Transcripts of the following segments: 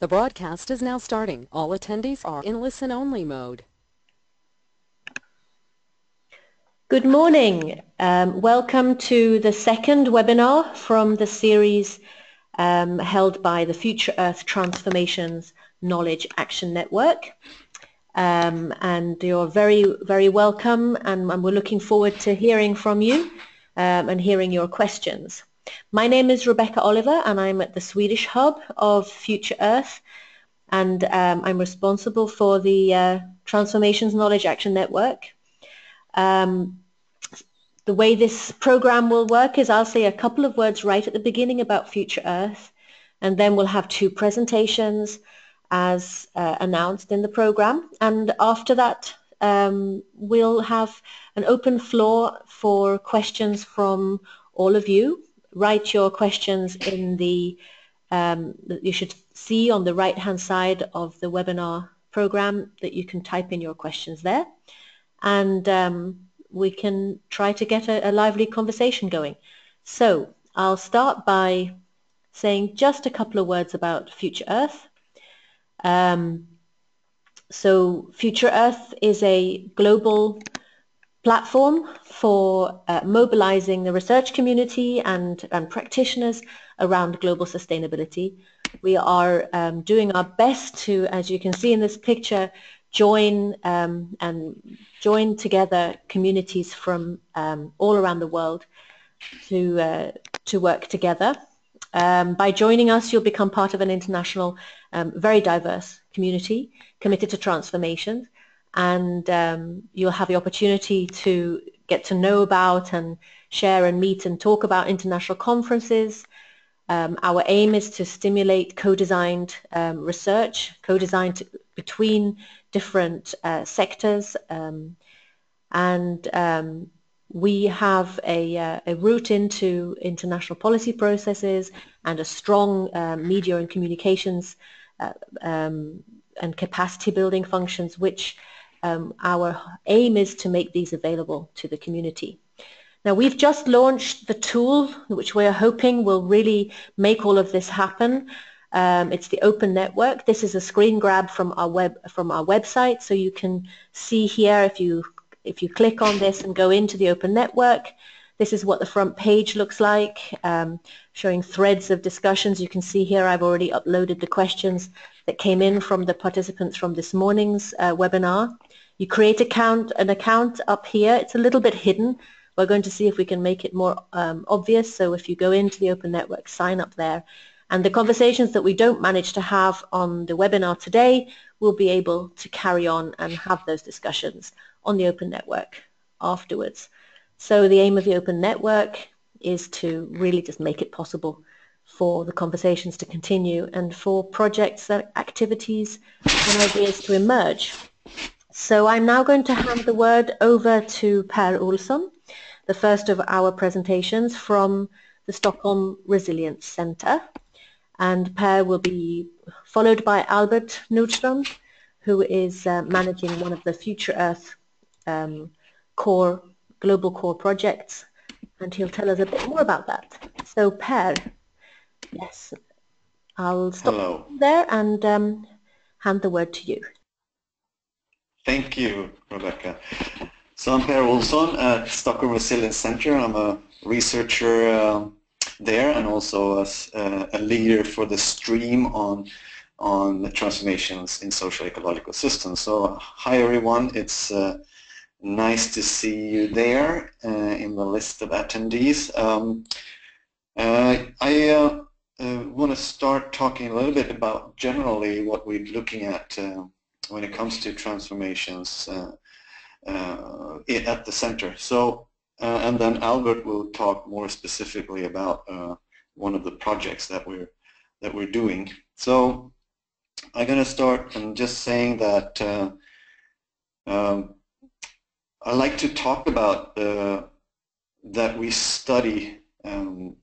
The broadcast is now starting. All attendees are in listen-only mode. Good morning. Um, welcome to the second webinar from the series um, held by the Future Earth Transformations Knowledge Action Network. Um, and you're very, very welcome and, and, we're looking forward to hearing from you um, and hearing your questions. My name is Rebecca Oliver and I'm at the Swedish hub of Future Earth and um, I'm responsible for the uh, Transformations Knowledge Action Network. Um, the way this program will work is I'll say a couple of words right at the beginning about Future Earth and then we'll have two presentations as uh, announced in the program and after that um, we'll have an open floor for questions from all of you write your questions in the, um, you should see on the right hand side of the webinar program that you can type in your questions there and um, we can try to get a, a, lively conversation going. So I'll start by saying just a couple of words about Future Earth. Um, so Future Earth is a global platform for uh, mobilizing the research community and, and practitioners around global sustainability. We are um, doing our best to, as you can see in this picture, join um, and join together communities from um, all around the world to, uh, to work together. Um, by joining us, you'll become part of an international, um, very diverse community committed to transformation and um, you'll have the opportunity to get to know about and share and meet and talk about international conferences. Um, our aim is to stimulate co-designed um, research, co-designed between different uh, sectors um, and um, we have a, uh, a, route into international policy processes and a strong uh, media and communications uh, um, and capacity building functions which um, our aim is to make these available to the community. Now we've just launched the tool which we're hoping will really make all of this happen. Um, it's the Open Network. This is a screen grab from our web from our website, so you can see here if you if you click on this and go into the Open Network. This is what the front page looks like, um, showing threads of discussions. You can see here I've already uploaded the questions that came in from the participants from this morning's uh, webinar. You create account, an account up here. It's a little bit hidden. We're going to see if we can make it more um, obvious. So if you go into the Open Network, sign up there. And the conversations that we don't manage to have on the webinar today, we'll be able to carry on and have those discussions on the Open Network afterwards. So the aim of the Open Network is to really just make it possible for the conversations to continue and for projects, activities and ideas to emerge. So I'm now going to hand the word over to Per Olsson, the first of our presentations from the Stockholm Resilience Centre. And Per will be followed by Albert Norström, who is uh, managing one of the Future Earth um, core, global core projects. And he'll tell us a bit more about that. So Per, yes, I'll stop Hello. there and um, hand the word to you. Thank you, Rebecca. So I'm Per Olsson at Stockholm Resilience Center. I'm a researcher uh, there and also a, uh, a, leader for the stream on on transformations in social ecological systems. So hi everyone, it's uh, nice to see you there uh, in the list of attendees. Um, uh, I uh, want to start talking a little bit about generally what we're looking at when it comes to transformations uh, uh, at the center. So, uh, and then Albert will talk more specifically about one of the projects that we're that we're doing. So, I'm going to start and just saying that um, I like to talk about that we study um,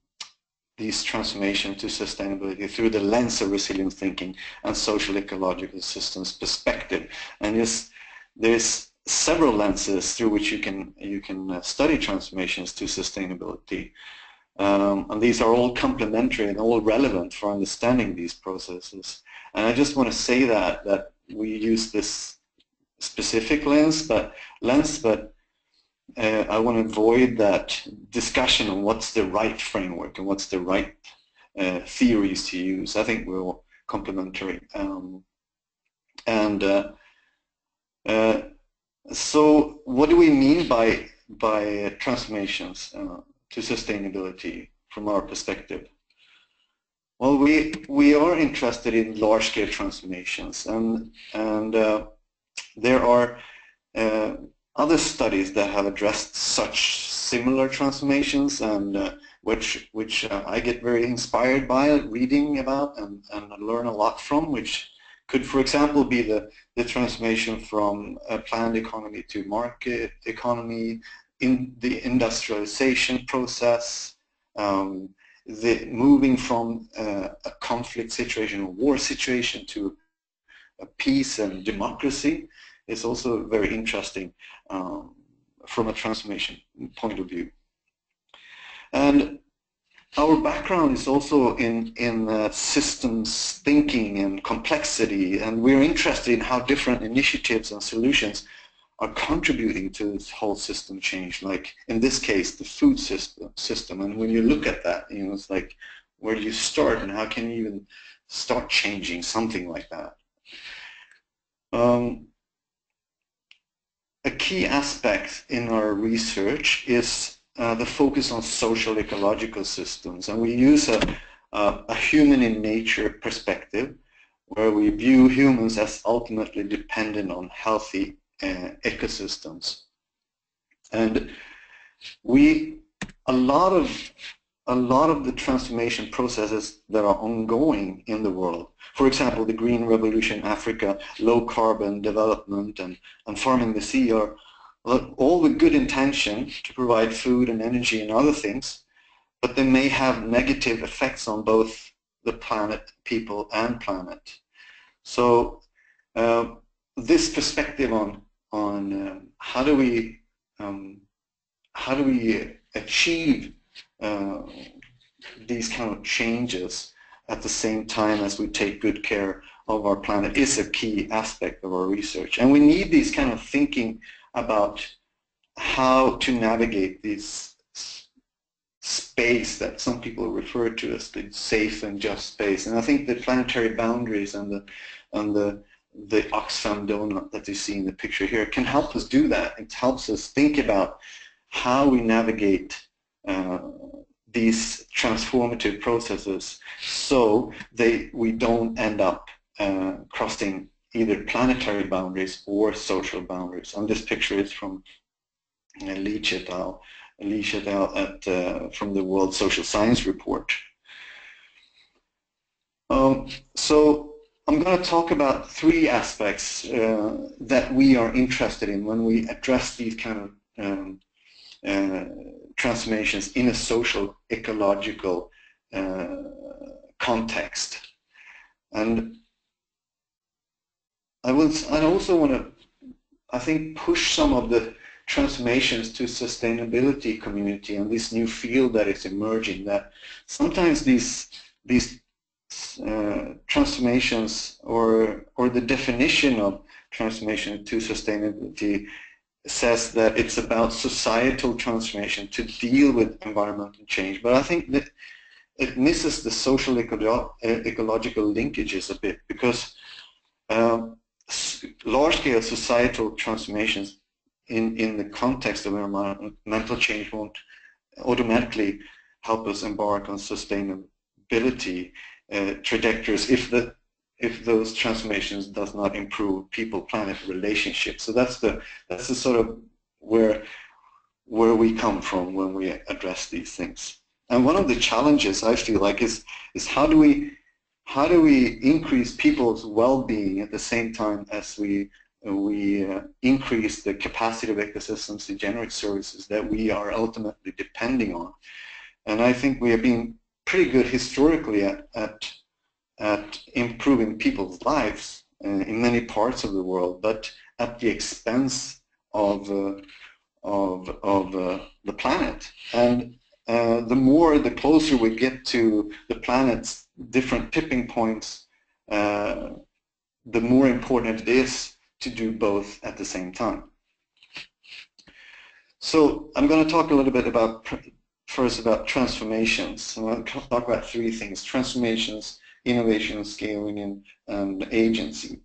these transformations to sustainability through the lens of resilient thinking and social ecological systems perspective. And there's, there's several lenses through which you can, you can uh, study transformations to sustainability. Um, and these are all complementary and all relevant for understanding these processes. And I just want to say that that we use this specific lens, but lens, but uh, I want to avoid that discussion on what's the right framework and what's the right uh, theories to use. I think we're complementary. Um, and uh, uh so what do we mean by, by transformations uh, to sustainability from our perspective? Well, we, we are interested in large-scale transformations and, and uh, there are other studies that have addressed such similar transformations and uh, which which uh, I get very inspired by reading about and, and learn a lot from which could for example be the, the transformation from a planned economy to market economy in the industrialization process um, the moving from uh, a conflict situation a war situation to a peace and democracy is also very interesting um, from a transformation point of view. And our background is also in, in uh, systems thinking and complexity, and we're interested in how different initiatives and solutions are contributing to this whole system change, like in this case, the food system. system. And when you look at that, you know, it's like, where do you start and how can you even start changing something like that? Um, a key aspect in our research is uh, the focus on social ecological systems and we use a, a, a, human in nature perspective where we view humans as ultimately dependent on healthy uh, ecosystems. And we a lot of a lot of the transformation processes that are ongoing in the world. For example, the Green Revolution Africa, low carbon development and, and farming the sea are all with good intention to provide food and energy and other things, but they may have negative effects on both the planet, people and planet. So uh, this perspective on, on uh, how do we um, how do we achieve uh, these kind of changes at the same time as we take good care of our planet is a key aspect of our research. And we need these kind of thinking about how to navigate this space that some people refer to as the safe and just space. And I think the planetary boundaries and the and the the Oxfam donut that you see in the picture here can help us do that. It helps us think about how we navigate these transformative processes so they we don't end up uh, crossing either planetary boundaries or social boundaries. And this picture is from uh, Leach et al. Leach et al. At, uh, from the World Social Science Report. Um, so I'm going to talk about three aspects uh, that we are interested in when we address these kind of um, uh, transformations in a social ecological uh, context. And I will. I also want to, I think, push some of the transformations to sustainability community and this new field that is emerging. That sometimes these these uh, transformations or or the definition of transformation to sustainability says that it's about societal transformation to deal with environmental change. But I think that it misses the social eco ecological linkages a bit because um, large-scale societal transformations in, in the context of environmental change won't automatically help us embark on sustainability uh, trajectories if the if those transformations does not improve people-planet relationships. So that's the that's the sort of where where we come from when we address these things. And one of the challenges I feel like is is how do we how do we increase people's well-being at the same time as we we uh, increase the capacity of ecosystems to generate services that we are ultimately depending on. And I think we have been pretty good historically at, at at improving people's lives uh, in many parts of the world, but at the expense of uh, of of uh, the planet. And uh, the more, the closer we get to the planet's different tipping points, uh, the more important it is to do both at the same time. So I'm going to talk a little bit about first about transformations. I'm going to talk about three things, transformations, innovation, scaling, and, and agency.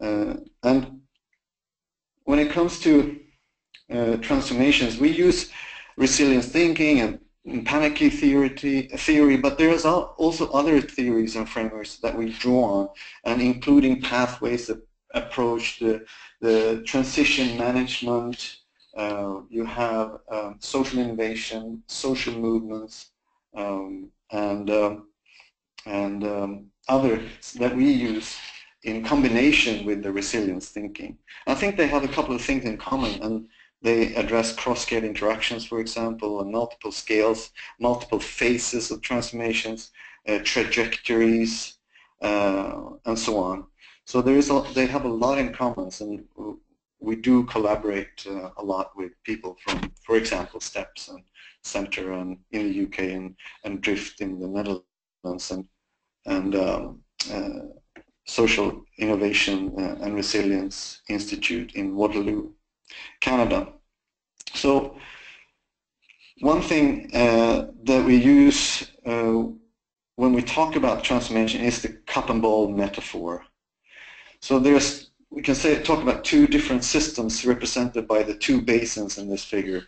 Uh, and when it comes to uh, transformations, we use resilience thinking and panarchy theory, theory, but there's also other theories and frameworks that we draw on, and including pathways that approach the, the transition management, uh, you have um, social innovation, social movements, um, and, uh, and um, others that we use in combination with the resilience thinking. I think they have a couple of things in common, and they address cross-scale interactions, for example, and multiple scales, multiple phases of transformations, uh, trajectories, uh, and so on. So there is a, they have a lot in common, and we do collaborate uh, a lot with people from, for example, STEPS and Center and in the UK and, and Drift in the Netherlands and, and um, uh, Social Innovation uh, and Resilience Institute in Waterloo. Canada. So one thing uh, that we use uh, when we talk about transformation is the cup and ball metaphor. So there's we can say talk about two different systems represented by the two basins in this figure.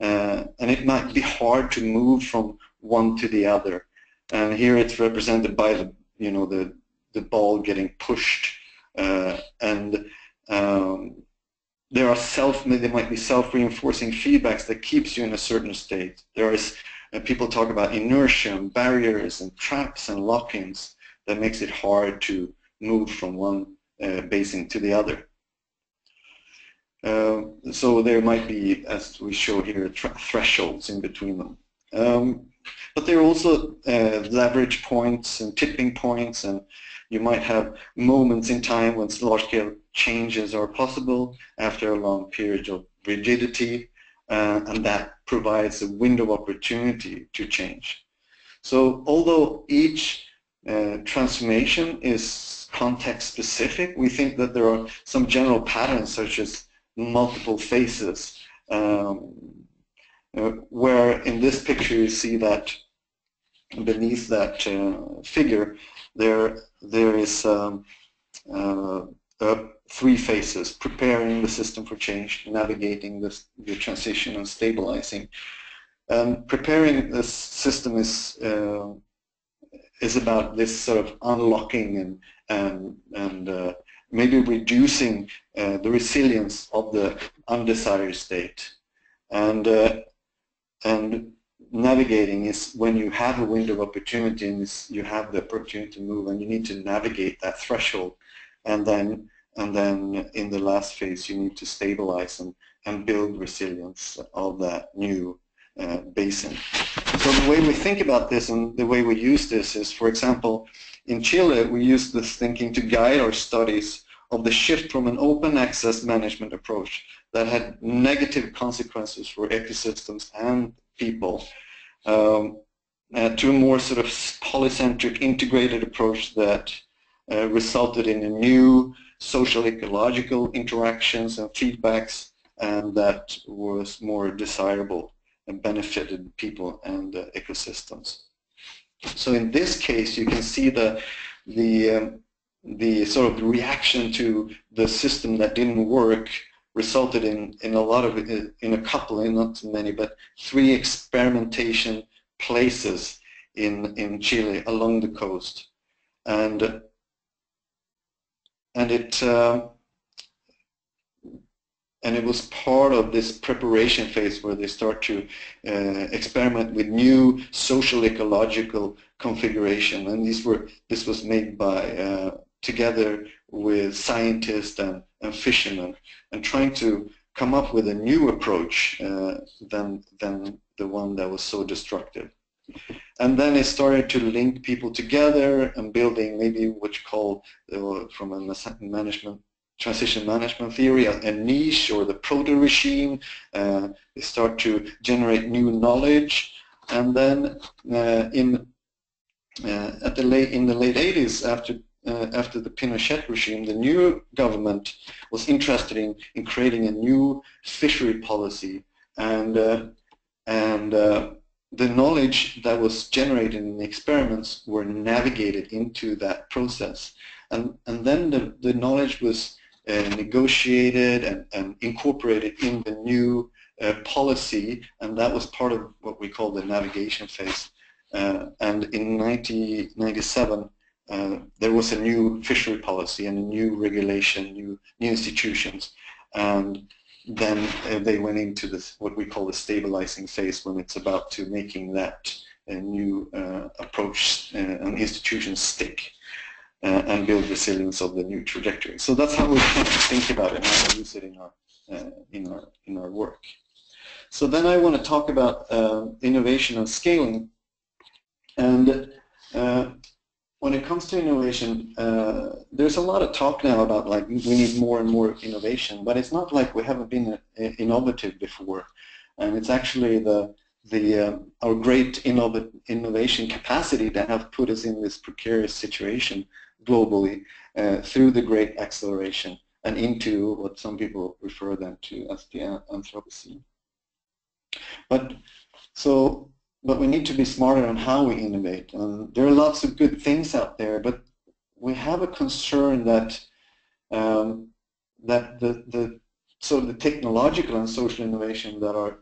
Uh, and it might be hard to move from one to the other. And here it's represented by the you know the the ball getting pushed uh, and um, there are self, there might be self-reinforcing feedbacks that keeps you in a certain state. There is, uh, people talk about inertia and barriers and traps and lock-ins that makes it hard to move from one uh, basin to the other. Uh, so there might be, as we show here, thresholds in between them. Um, but there are also uh, leverage points and tipping points, and you might have moments in time when large-scale changes are possible after a long period of rigidity, uh, and that provides a window of opportunity to change. So although each uh, transformation is context specific, we think that there are some general patterns such as multiple phases, um, uh, where in this picture you see that beneath that uh, figure there there is um, uh, uh, three phases, preparing the system for change, navigating the, the transition and stabilizing. Um, preparing the system is uh, is about this sort of unlocking and and, and maybe reducing the resilience of the undesired state. And uh, and navigating is when you have a window of opportunity and you have the opportunity to move and you need to navigate that threshold and then and then in the last phase you need to stabilize and, and build resilience of that new uh, basin. So the way we think about this and the way we use this is, for example, in Chile we use this thinking to guide our studies of the shift from an open access management approach that had negative consequences for ecosystems and people um, uh, to a more sort of polycentric integrated approach that uh, resulted in a new social ecological interactions and feedbacks and that was more desirable and benefited people and uh, ecosystems. So in this case you can see the the um, the sort of reaction to the system that didn't work resulted in, in a lot of, in a couple, not many, but three experimentation places in, in Chile along the coast. And and it uh, and it was part of this preparation phase where they start to uh, experiment with new social ecological configuration and these were this was made by uh, together with scientists and, and fishermen and trying to come up with a new approach uh, than than the one that was so destructive. And then it started to link people together and building maybe what you call uh, from a management transition management theory a, niche or the proto regime uh, they start to generate new knowledge. And then uh, in uh, at the late in the late 80s, after uh, after the Pinochet regime, the new government was interested in, in creating a new fishery policy, and uh, and uh, the knowledge that was generated in the experiments were navigated into that process, and and then the, the knowledge was uh, negotiated and, and incorporated in the new uh, policy, and that was part of what we call the navigation phase. Uh, and in 1997, there was a new fishery policy and a new regulation, new new institutions, and then uh, they went into this what we call the stabilizing phase when it's about to making that uh, new uh, approach uh, and institutions stick and build resilience of the new trajectory. So that's how we think about it and how we use it in our in our in our work. So then I want to talk about innovation and scaling, and when it comes to innovation, uh, there's a lot of talk now about like we need more and more innovation, but it's not like we haven't been uh, innovative before, and it's actually the the uh, our great innov innovation capacity that have put us in this precarious situation globally uh, through the great acceleration and into what some people refer then to as the Anthropocene. But so but we need to be smarter on how we innovate. And there are lots of good things out there, but we have a concern that um, that the, the sort of the technological and social innovation that are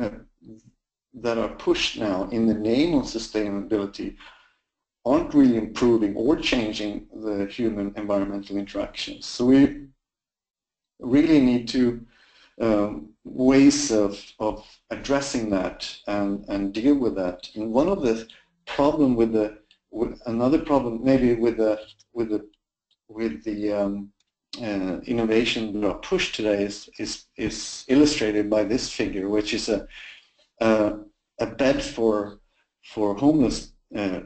uh, that are pushed now in the name of sustainability aren't really improving or changing the human environmental interactions. So we really need to um, ways of, of addressing that and, and deal with that. And one of the problem with the with another problem maybe with the with the with the um, uh, innovation that are pushed today is, is is illustrated by this figure, which is a a, a bed for for homeless uh,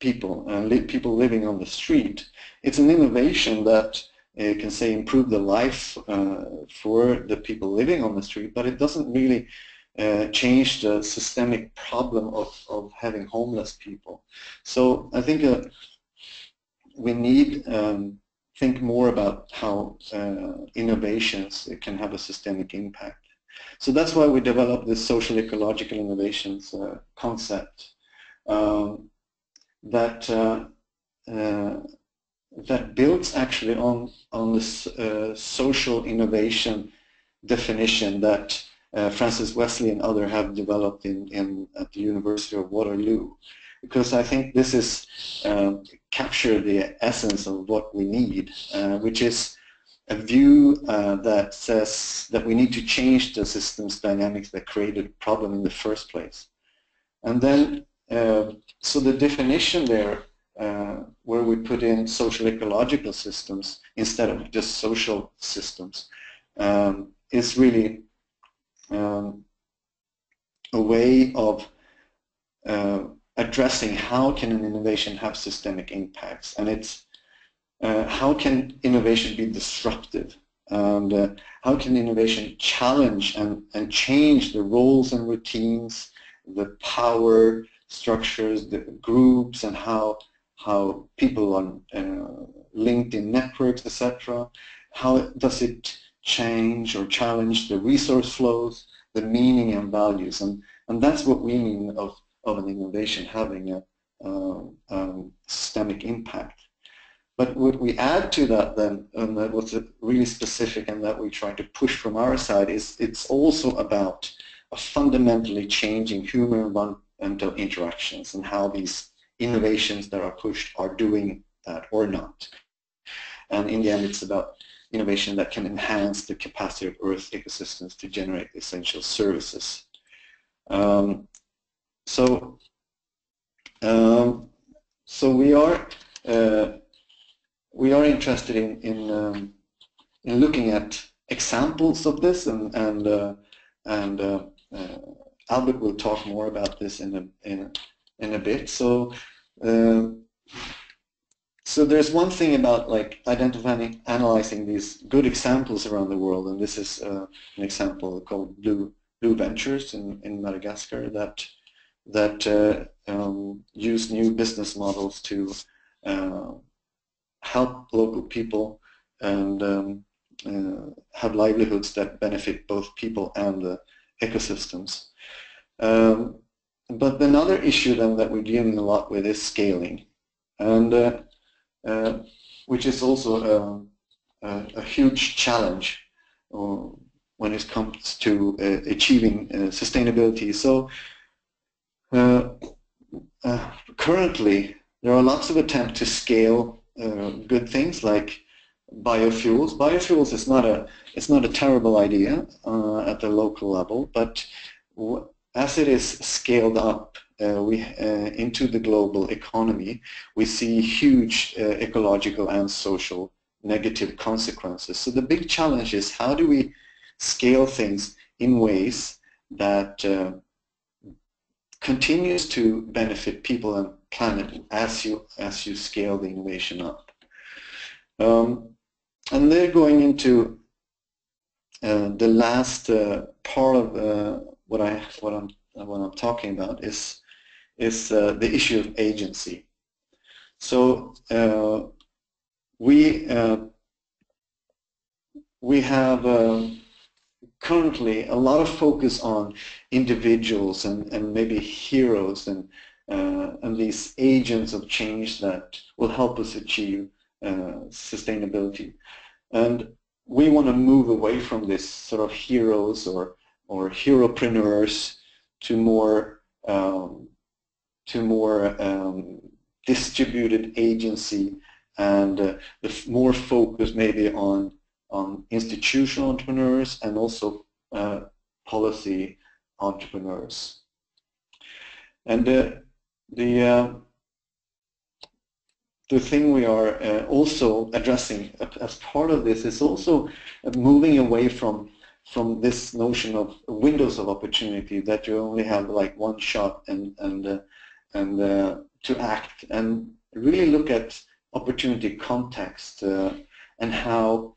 people and li people living on the street. It's an innovation that you can say improve the life uh, for the people living on the street, but it doesn't really uh, change the systemic problem of, of having homeless people. So I think uh, we need um, think more about how uh, innovations can have a systemic impact. So that's why we developed this social ecological innovations uh, concept um, that uh, that builds actually on on this uh, social innovation definition that uh, Frances Westley and others have developed in, in at the University of Waterloo. Because I think this is uh, capture the essence of what we need uh, which is a view uh, that says that we need to change the systems dynamics that created the problem in the first place. And then uh, so the definition there uh, where we put in social ecological systems instead of just social systems. Um, is really um, a way of uh, addressing how can an innovation have systemic impacts. And it's uh, how can innovation be disruptive? And uh, how can innovation challenge and, and change the roles and routines, the power structures, the groups and how how people on uh, LinkedIn networks, etc. How does it change or challenge the resource flows, the meaning and values, and and that's what we mean of of an innovation having a um, um, systemic impact. But what we add to that then, and that was really specific and that we try to push from our side, is it's also about a fundamentally changing human environmental interactions and how these innovations that are pushed are doing that or not. And in the end, it's about innovation that can enhance the capacity of Earth ecosystems to generate essential services. Um, so, um, so we are uh, we are interested in in, um, in looking at examples of this, and and uh, and uh, uh Albert will talk more about this in a in in a bit. So, um, so there's one thing about like identifying, analyzing these good examples around the world, and this is uh, an example called Blue Blue Ventures in in Madagascar that that uh, um, use new business models to uh, help local people and um, uh, have livelihoods that benefit both people and the ecosystems. Um, but another issue then that we're dealing a lot with is scaling, and uh, uh, which is also um, a, a huge challenge uh, when it comes to uh, achieving uh, sustainability. So currently, there are lots of attempts to scale good things like biofuels. Biofuels is not a it's not a terrible idea uh, at the local level, but as it is scaled up uh, we, uh, into the global economy, we see huge uh, ecological and social negative consequences. So the big challenge is how do we scale things in ways that uh, continues to benefit people and planet as you as you scale the innovation up. Um, and they're going into uh, the last uh, part of what I what I'm what I'm talking about is is uh, the issue of agency. So uh, we uh, we have um, currently a lot of focus on individuals and, and maybe heroes and and these agents of change that will help us achieve uh, sustainability. And we want to move away from this sort of heroes or, or heropreneurs to more um, to more um, distributed agency and uh, more focus maybe on on institutional entrepreneurs and also uh, policy entrepreneurs. And uh, the uh, the thing we are uh, also addressing as part of this is also moving away from from this notion of windows of opportunity that you only have like one shot and and uh, and uh, to act and really look at opportunity context uh, and how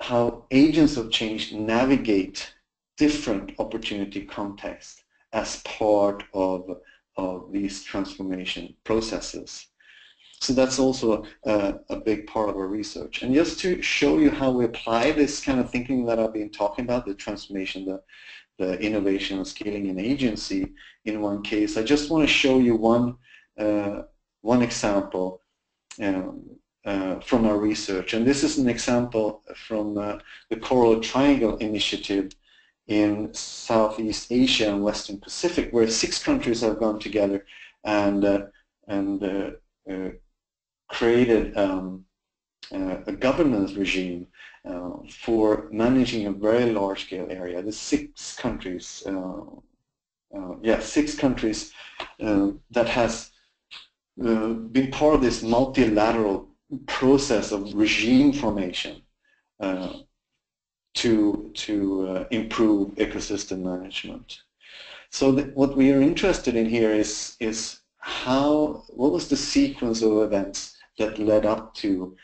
how agents of change navigate different opportunity contexts as part of of these transformation processes. So that's also a, a, big part of our research. And just to show you how we apply this kind of thinking that I've been talking about, the transformation, the, the innovation, scaling, and agency in one case, I just want to show you one, uh, one example um, uh, from our research. And this is an example from uh, the Coral Triangle Initiative in Southeast Asia and Western Pacific, where six countries have gone together and, uh, and uh, uh, created um, uh, a governance regime uh, for managing a very large-scale area. The six countries, uh, uh, yeah, six countries uh, that has been part of this multilateral process of regime formation to to improve ecosystem management. So what we are interested in here is is how what was the sequence of events that led up to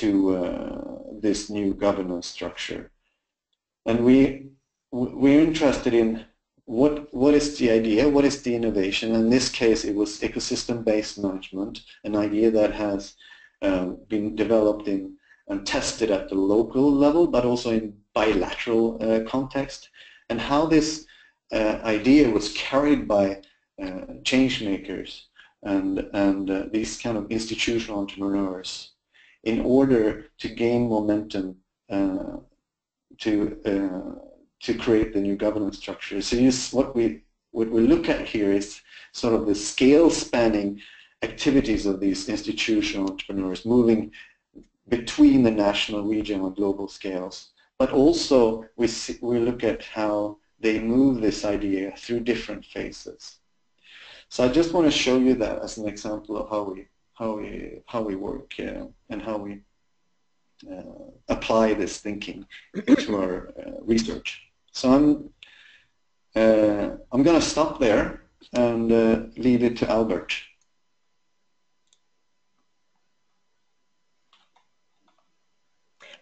to uh, this new governance structure. And we we're interested in what what is the idea, what is the innovation. In this case, it was ecosystem-based management, an idea that has um, been developed in and tested at the local level, but also in bilateral uh, context, and how this uh, idea was carried by uh, change makers and, and uh, these kind of institutional entrepreneurs in order to gain momentum uh, to, uh, to create the new governance structure. So what we, what we look at here is sort of the scale spanning activities of these institutional entrepreneurs moving between the national, regional, and global scales. But also we, see, we look at how they move this idea through different phases. So I just want to show you that as an example of how we how we how we work uh, and how we uh, apply this thinking to our uh, research. So I'm uh, I'm going to stop there and uh, leave it to Albert.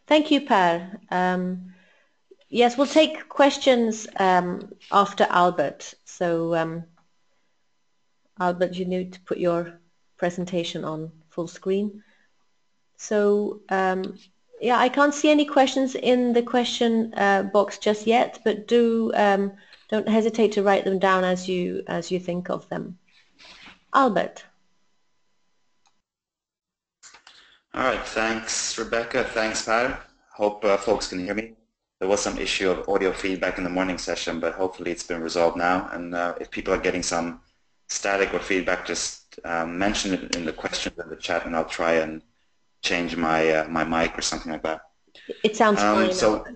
Thank you, Per. Um, yes, we'll take questions um, after Albert. So. Um, Albert, you need to put your presentation on full screen. So um, yeah, I can't see any questions in the question uh, box just yet, but do um, don't hesitate to write them down as you as you think of them. Albert. All right, thanks Rebecca, thanks Per. Hope uh, folks can hear me. There was some issue of audio feedback in the morning session, but hopefully it's been resolved now. And uh, if people are getting some static or feedback, just um, mention it in the questions in the chat and I'll try and change my uh, my mic or something like that. It sounds um, fine. So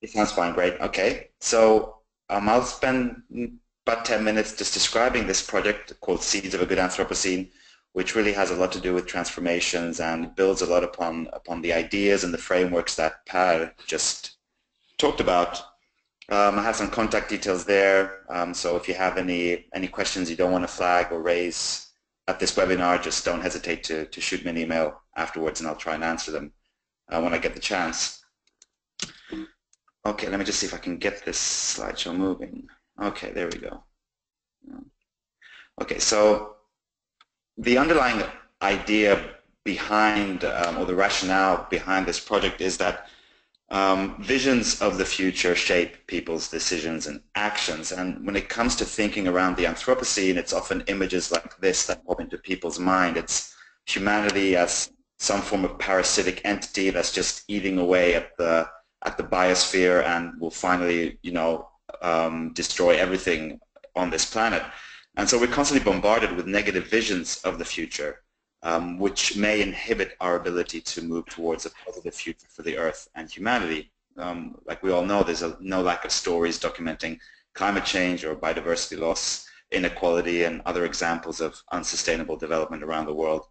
it sounds fine. Great. Okay. So um, I'll spend about 10 minutes just describing this project called Seeds of a Good Anthropocene, which really has a lot to do with transformations and builds a lot upon upon the ideas and the frameworks that Per just talked about. Um, I have some contact details there, um, so if you have any any questions you don't want to flag or raise at this webinar, just don't hesitate to, to shoot me an email afterwards and I'll try and answer them uh, when I get the chance. Okay, let me just see if I can get this slideshow moving. Okay, there we go. Okay, so the underlying idea behind, um, or the rationale behind this project is that um, visions of the future shape people's decisions and actions. And when it comes to thinking around the Anthropocene, it's often images like this that pop into people's mind. It's humanity as some form of parasitic entity that's just eating away at the at the biosphere and will finally, you know, um, destroy everything on this planet. And so we're constantly bombarded with negative visions of the future um, which may inhibit our ability to move towards a positive future for the Earth and humanity. Um, like we all know, there's a, no lack of stories documenting climate change or biodiversity loss, inequality, and other examples of unsustainable development around the world.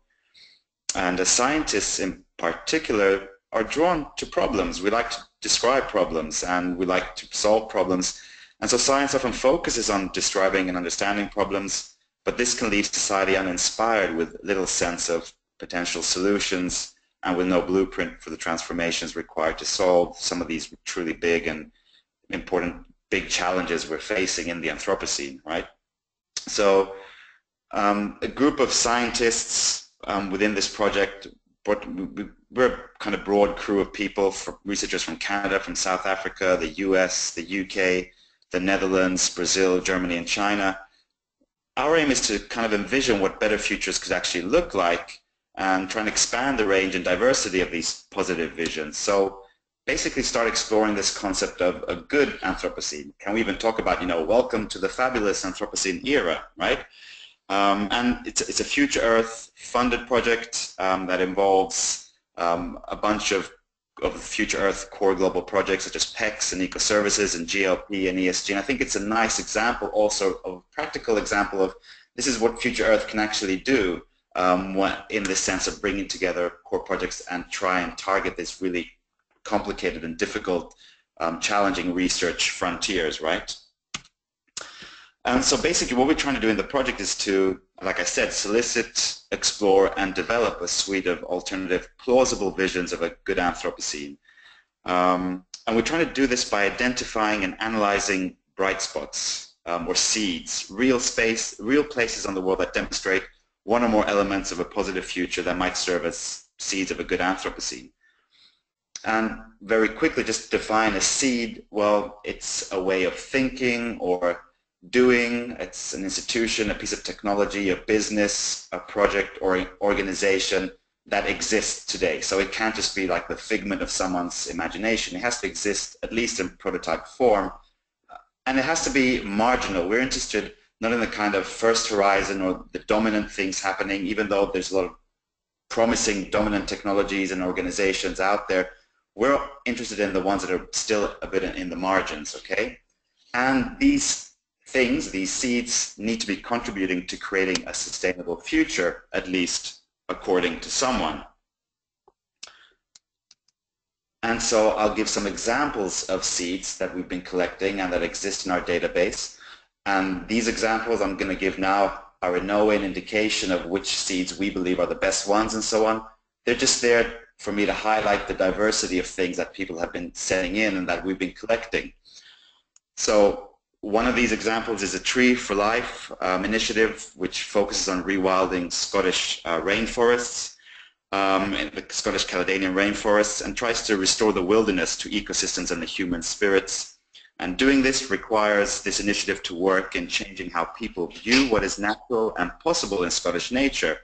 And as scientists in particular are drawn to problems. We like to describe problems and we like to solve problems. And so science often focuses on describing and understanding problems but this can leave society uninspired with little sense of potential solutions and with no blueprint for the transformations required to solve some of these truly big and important big challenges we're facing in the Anthropocene, right? So um, a group of scientists um, within this project, but we're a kind of broad crew of people, researchers from Canada, from South Africa, the US, the UK, the Netherlands, Brazil, Germany, and China, our aim is to kind of envision what better futures could actually look like and try and expand the range and diversity of these positive visions. So basically start exploring this concept of a good Anthropocene. Can we even talk about, you know, welcome to the fabulous Anthropocene era, right? Um, and it's, it's a Future Earth funded project um, that involves um, a bunch of of the Future Earth core global projects such as PECS and ecoservices and GLP and ESG. And I think it's a nice example also of a practical example of this is what Future Earth can actually do um, in the sense of bringing together core projects and try and target this really complicated and difficult, um, challenging research frontiers, right? And so basically what we're trying to do in the project is to, like I said, solicit, explore, and develop a suite of alternative plausible visions of a good Anthropocene. Um, and we're trying to do this by identifying and analyzing bright spots um, or seeds, real space, real places on the world that demonstrate one or more elements of a positive future that might serve as seeds of a good Anthropocene. And very quickly, just define a seed, well, it's a way of thinking or doing. It's an institution, a piece of technology, a business, a project, or an organization that exists today. So it can't just be like the figment of someone's imagination. It has to exist at least in prototype form. And it has to be marginal. We're interested not in the kind of first horizon or the dominant things happening, even though there's a lot of promising dominant technologies and organizations out there. We're interested in the ones that are still a bit in the margins, okay? And these things, these seeds, need to be contributing to creating a sustainable future, at least according to someone. And so I'll give some examples of seeds that we've been collecting and that exist in our database. And these examples I'm going to give now are in no way an indication of which seeds we believe are the best ones and so on. They're just there for me to highlight the diversity of things that people have been setting in and that we've been collecting. So one of these examples is a Tree for Life um, initiative, which focuses on rewilding Scottish uh, rainforests, um, the Scottish Caledonian rainforests, and tries to restore the wilderness to ecosystems and the human spirits. And doing this requires this initiative to work in changing how people view what is natural and possible in Scottish nature.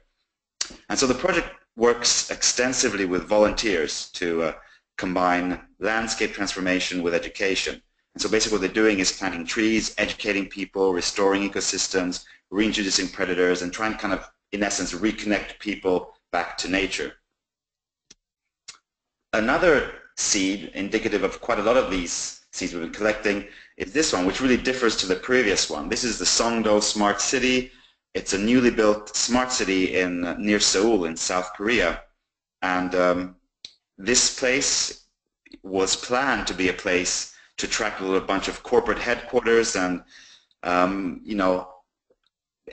And so the project works extensively with volunteers to uh, combine landscape transformation with education. And so basically what they're doing is planting trees, educating people, restoring ecosystems, reintroducing predators, and trying to kind of, in essence, reconnect people back to nature. Another seed indicative of quite a lot of these seeds we've been collecting is this one, which really differs to the previous one. This is the Songdo Smart City. It's a newly built smart city in near Seoul in South Korea. And um, this place was planned to be a place to attract a bunch of corporate headquarters and, um, you know,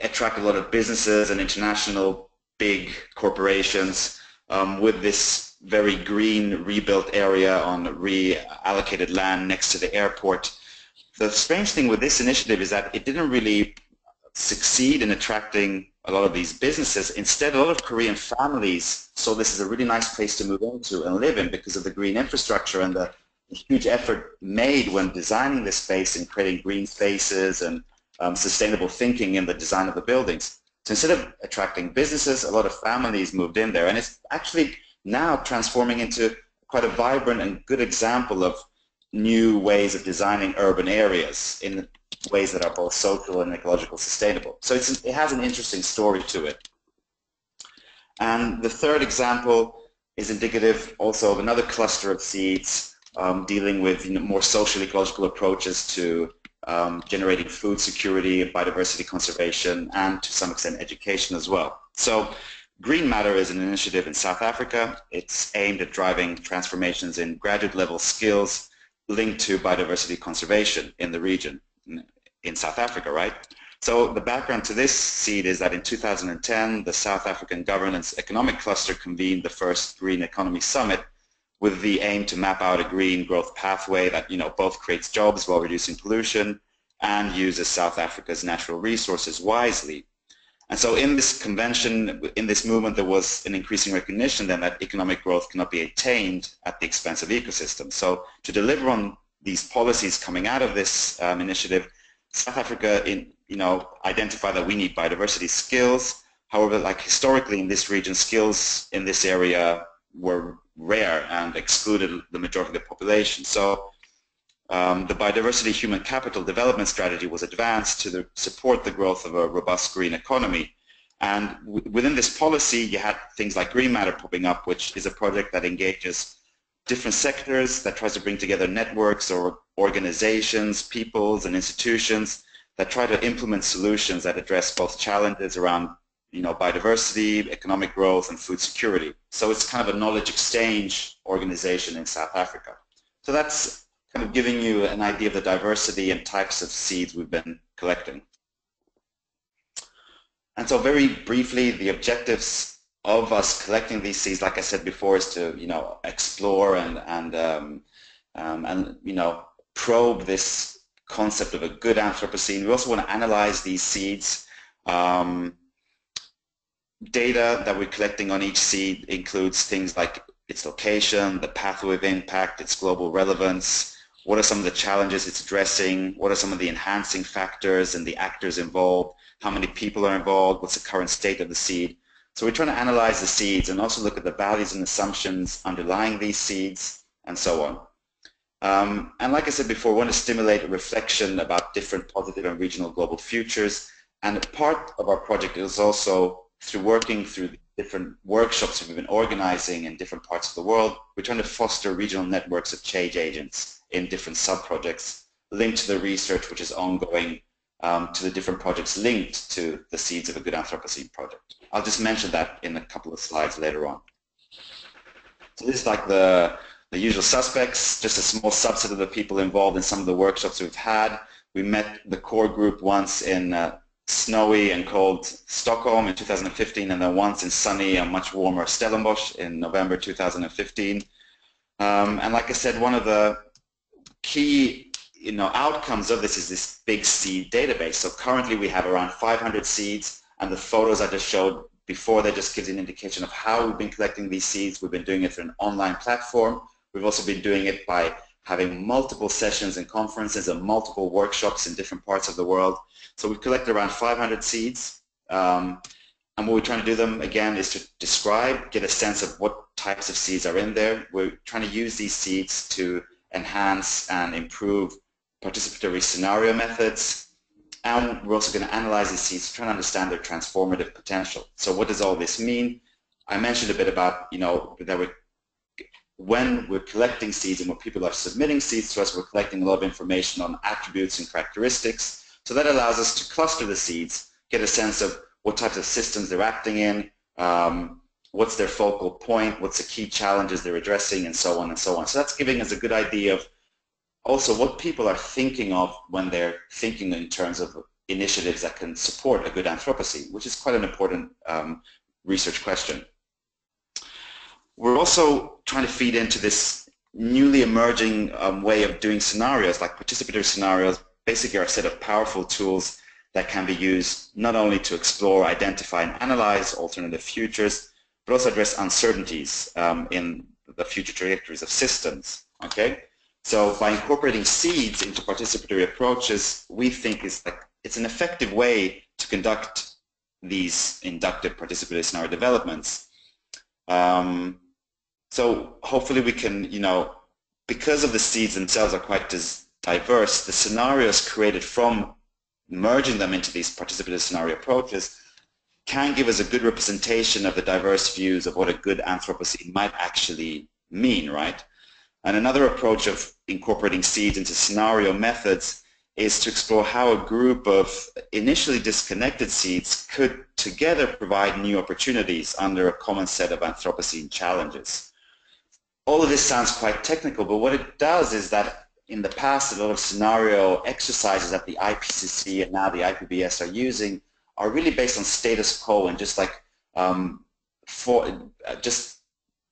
attract a lot of businesses and international big corporations um, with this very green rebuilt area on reallocated land next to the airport. The strange thing with this initiative is that it didn't really succeed in attracting a lot of these businesses. Instead, a lot of Korean families saw this as a really nice place to move into and live in because of the green infrastructure and the huge effort made when designing this space and creating green spaces and um, sustainable thinking in the design of the buildings. So instead of attracting businesses, a lot of families moved in there. And it's actually now transforming into quite a vibrant and good example of new ways of designing urban areas in ways that are both social and ecological sustainable. So it has an interesting story to it. And the third example is indicative also of another cluster of seeds um, dealing with you know, more social ecological approaches to um, generating food security biodiversity conservation and to some extent education as well. So Green Matter is an initiative in South Africa. It's aimed at driving transformations in graduate level skills linked to biodiversity conservation in the region in South Africa, right? So the background to this seed is that in 2010, the South African Governance Economic Cluster convened the first Green Economy Summit with the aim to map out a green growth pathway that you know both creates jobs while reducing pollution and uses South Africa's natural resources wisely. And so in this convention, in this movement, there was an increasing recognition then that economic growth cannot be attained at the expense of ecosystems. So to deliver on these policies coming out of this um, initiative, South Africa, in, you know, identified that we need biodiversity skills. However, like historically in this region, skills in this area were rare and excluded the majority of the population. So um, the biodiversity human capital development strategy was advanced to the, support the growth of a robust green economy. And within this policy, you had things like Green Matter popping up, which is a project that engages different sectors that tries to bring together networks or organizations, peoples, and institutions that try to implement solutions that address both challenges around you know, biodiversity, economic growth, and food security. So it's kind of a knowledge exchange organization in South Africa. So that's kind of giving you an idea of the diversity and types of seeds we've been collecting. And so very briefly, the objectives of us collecting these seeds, like I said before, is to you know explore and and um, um, and you know probe this concept of a good Anthropocene. We also want to analyze these seeds. Um, data that we're collecting on each seed includes things like its location, the pathway of impact, its global relevance, what are some of the challenges it's addressing, what are some of the enhancing factors and the actors involved, how many people are involved, what's the current state of the seed, so we're trying to analyze the seeds and also look at the values and assumptions underlying these seeds and so on. Um, and like I said before, we want to stimulate a reflection about different positive and regional global futures. And part of our project is also through working through different workshops that we've been organizing in different parts of the world, we're trying to foster regional networks of change agents in different sub-projects linked to the research which is ongoing um, to the different projects linked to the Seeds of a Good Anthropocene project. I'll just mention that in a couple of slides later on. So this is like the, the usual suspects, just a small subset of the people involved in some of the workshops we've had. We met the core group once in uh, snowy and cold Stockholm in 2015 and then once in sunny and much warmer Stellenbosch in November 2015. Um, and like I said, one of the key you know, outcomes of this is this big seed database. So currently we have around 500 seeds and the photos I just showed before that just gives an indication of how we've been collecting these seeds. We've been doing it through an online platform. We've also been doing it by having multiple sessions and conferences and multiple workshops in different parts of the world. So we've collected around 500 seeds. Um, and what we're trying to do them, again, is to describe, get a sense of what types of seeds are in there. We're trying to use these seeds to enhance and improve participatory scenario methods. And we're also going to analyze these seeds to try to understand their transformative potential. So what does all this mean? I mentioned a bit about, you know, that we're, when we're collecting seeds and when people are submitting seeds to us, we're collecting a lot of information on attributes and characteristics. So that allows us to cluster the seeds, get a sense of what types of systems they're acting in, um, what's their focal point, what's the key challenges they're addressing, and so on and so on. So that's giving us a good idea of also what people are thinking of when they're thinking in terms of initiatives that can support a good anthropocene, which is quite an important um, research question. We're also trying to feed into this newly emerging um, way of doing scenarios, like participatory scenarios, basically are a set of powerful tools that can be used not only to explore, identify, and analyze alternative futures, but also address uncertainties um, in the future trajectories of systems. Okay, so by incorporating seeds into participatory approaches, we think is like it's an effective way to conduct these inductive participatory scenario developments. Um, so hopefully we can, you know, because of the seeds themselves are quite diverse, the scenarios created from merging them into these participative scenario approaches can give us a good representation of the diverse views of what a good Anthropocene might actually mean, right? And another approach of incorporating seeds into scenario methods is to explore how a group of initially disconnected seeds could together provide new opportunities under a common set of Anthropocene challenges. All of this sounds quite technical, but what it does is that in the past, a lot of scenario exercises that the IPCC and now the IPBES are using are really based on status quo and just like um, for uh, just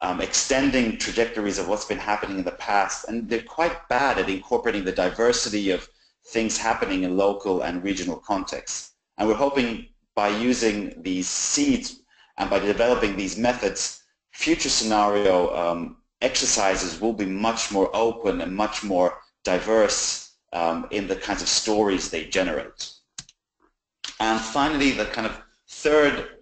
um, extending trajectories of what's been happening in the past. And they're quite bad at incorporating the diversity of things happening in local and regional contexts. And we're hoping by using these seeds and by developing these methods, future scenario um, exercises will be much more open and much more diverse um, in the kinds of stories they generate. And finally, the kind of third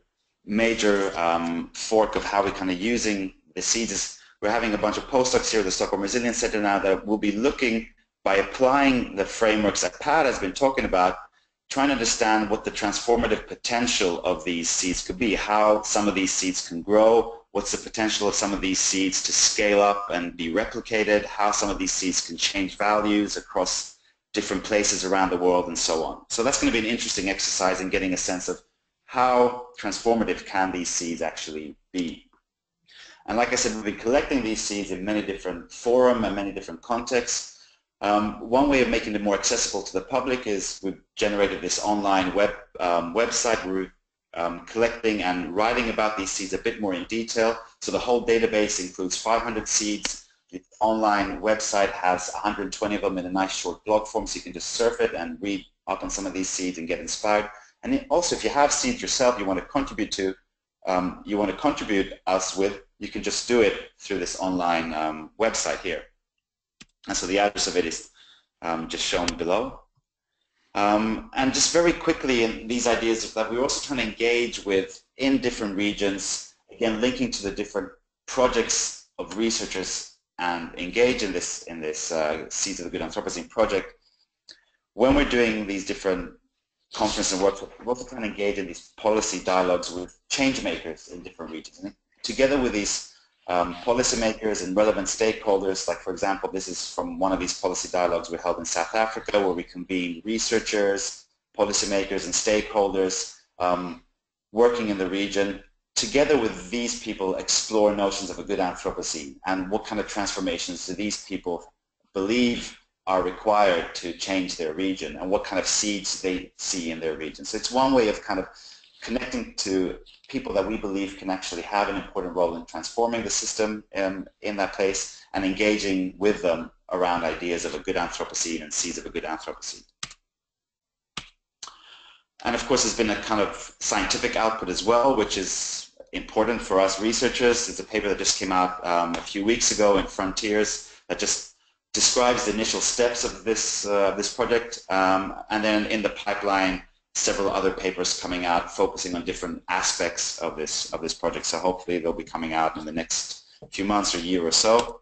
major um, fork of how we're kind of using the seeds is we're having a bunch of postdocs here at the Stockholm Resilience Center now that will be looking by applying the frameworks that Pat has been talking about, trying to understand what the transformative potential of these seeds could be, how some of these seeds can grow, what's the potential of some of these seeds to scale up and be replicated, how some of these seeds can change values across different places around the world and so on. So that's going to be an interesting exercise in getting a sense of how transformative can these seeds actually be. And like I said, we've been collecting these seeds in many different forums and many different contexts. Um, one way of making them more accessible to the public is we've generated this online web um, website where um, collecting and writing about these seeds a bit more in detail. So the whole database includes 500 seeds. The online website has 120 of them in a nice short blog form so you can just surf it and read up on some of these seeds and get inspired. And also if you have seeds yourself you want to contribute to, um, you want to contribute us with, you can just do it through this online um, website here. And so the address of it is um, just shown below. Um, and just very quickly, these ideas that we're also trying to engage with in different regions, again, linking to the different projects of researchers and engage in this, in this uh, Seeds of the Good Anthropocene project. When we're doing these different conferences and workshops, we're also trying to engage in these policy dialogues with change makers in different regions. And together with these um, policymakers and relevant stakeholders, like for example, this is from one of these policy dialogues we held in South Africa where we convened researchers, policymakers and stakeholders um, working in the region. Together with these people explore notions of a good Anthropocene and what kind of transformations do these people believe are required to change their region and what kind of seeds they see in their region. So it's one way of kind of connecting to people that we believe can actually have an important role in transforming the system in, in that place and engaging with them around ideas of a good Anthropocene and seeds of a good Anthropocene. And of course, there's been a kind of scientific output as well, which is important for us researchers. It's a paper that just came out um, a few weeks ago in Frontiers that just describes the initial steps of this uh, this project, um, and then in the pipeline, several other papers coming out focusing on different aspects of this of this project. So hopefully they'll be coming out in the next few months or year or so.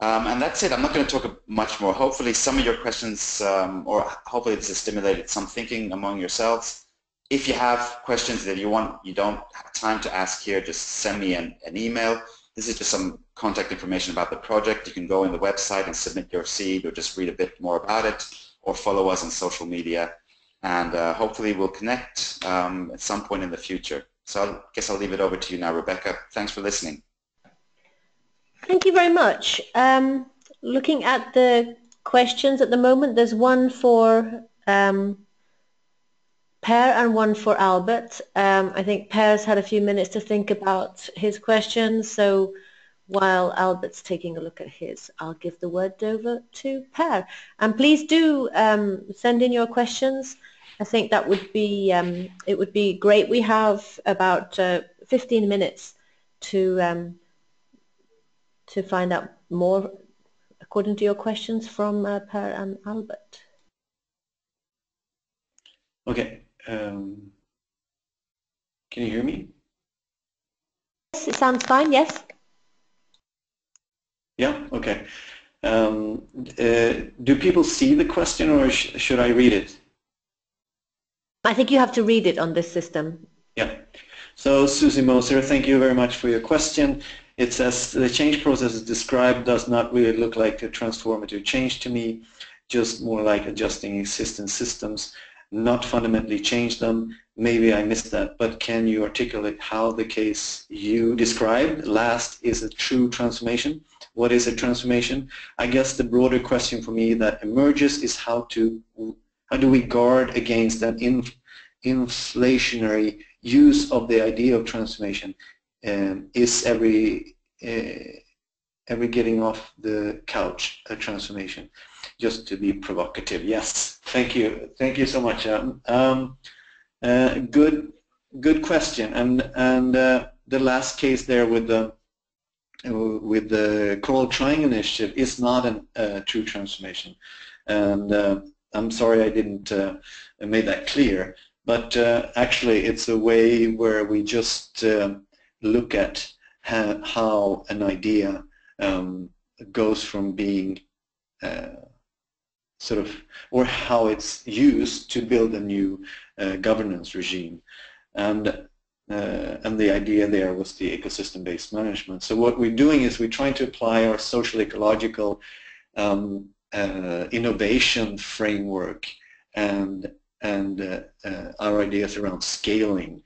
Um, and that's it. I'm not going to talk much more. Hopefully some of your questions, um, or hopefully this has stimulated some thinking among yourselves. If you have questions that you want, you don't have time to ask here, just send me an, an email. This is just some contact information about the project. You can go in the website and submit your seed or just read a bit more about it or follow us on social media. And uh, hopefully we'll connect um, at some point in the future. So I guess I'll leave it over to you now, Rebecca. Thanks for listening. Thank you very much. Um, looking at the questions at the moment, there's one for um, Per and one for Albert. Um, I think Per's had a few minutes to think about his questions, so while Albert's taking a look at his, I'll give the word over to Per. And please do um, send in your questions. I think that would be um, it would be great. We have about uh, 15 minutes to um, to find out more according to your questions from uh, Per and Albert. Okay. Um, can you hear me? Yes, it sounds fine. Yes. Yeah. Okay. Um, uh, do people see the question, or sh should I read it? I think you have to read it on this system. Yeah. So Susie Moser, thank you very much for your question. It says the change process is described does not really look like a transformative change to me, just more like adjusting existing systems, not fundamentally change them. Maybe I missed that, but can you articulate how the case you described last is a true transformation? What is a transformation? I guess the broader question for me that emerges is how to how do we guard against an inf inflationary use of the idea of transformation um, is every uh, every getting off the couch a transformation? Just to be provocative. Yes, thank you, thank you so much. Um, um, uh, good, good question. And and uh, the last case there with the with the Coral Triangle Initiative is not a uh, true transformation. And uh, I'm sorry I didn't uh, make that clear. But uh, actually, it's a way where we just look at ha how an idea um, goes from being uh, sort of, or how it's used to build a new uh, governance regime. And, uh, and the idea there was the ecosystem-based management. So what we're doing is we're trying to apply our social ecological um, uh, innovation framework and, and uh, uh, our ideas around scaling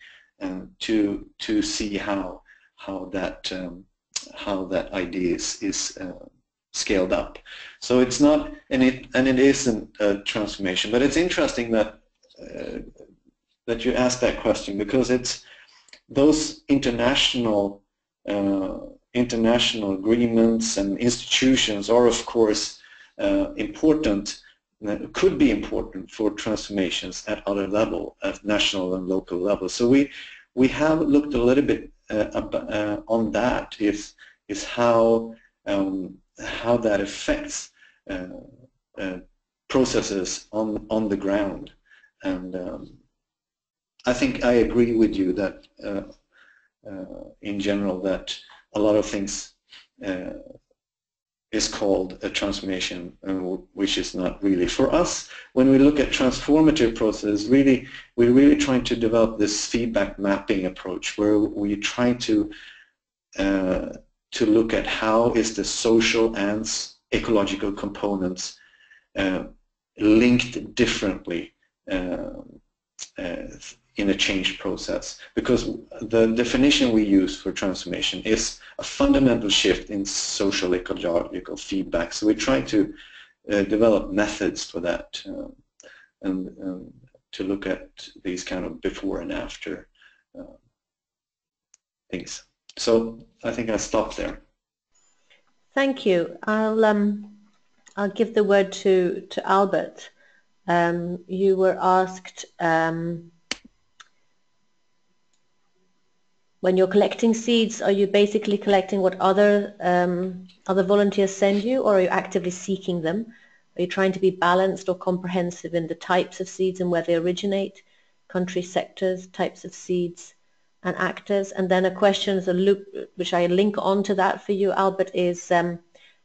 to to see how how that um, how that idea is is uh, scaled up. So it's not and it and it isn't a transformation, but it's interesting that uh, that you asked that question because it's those international uh, international agreements and institutions are of course uh, important could be important for transformations at other level, at national and local level. So we we have looked a little bit uh, uh, on that is is how um, how that affects uh, processes on on the ground, and um, I think I agree with you that in general that a lot of things is called a transformation, which is not really. For us, when we look at transformative processes, really, we're really trying to develop this feedback mapping approach where we try to uh, to look at how is the social and ecological components uh, linked differently uh, uh in a change process because the definition we use for transformation is a fundamental shift in social ecological feedback. So we try to uh, develop methods for that um, and um, to look at these kind of before and after uh, things. So I think I'll stop there. Thank you. I'll um, I'll give the word to, to Albert. Um, you were asked um, when you're collecting seeds, are you basically collecting what other um, other volunteers send you, or are you actively seeking them? Are you trying to be balanced or comprehensive in the types of seeds and where they originate, country sectors, types of seeds, and actors? And then a question as a loop, which I link on to that for you, Albert, is um,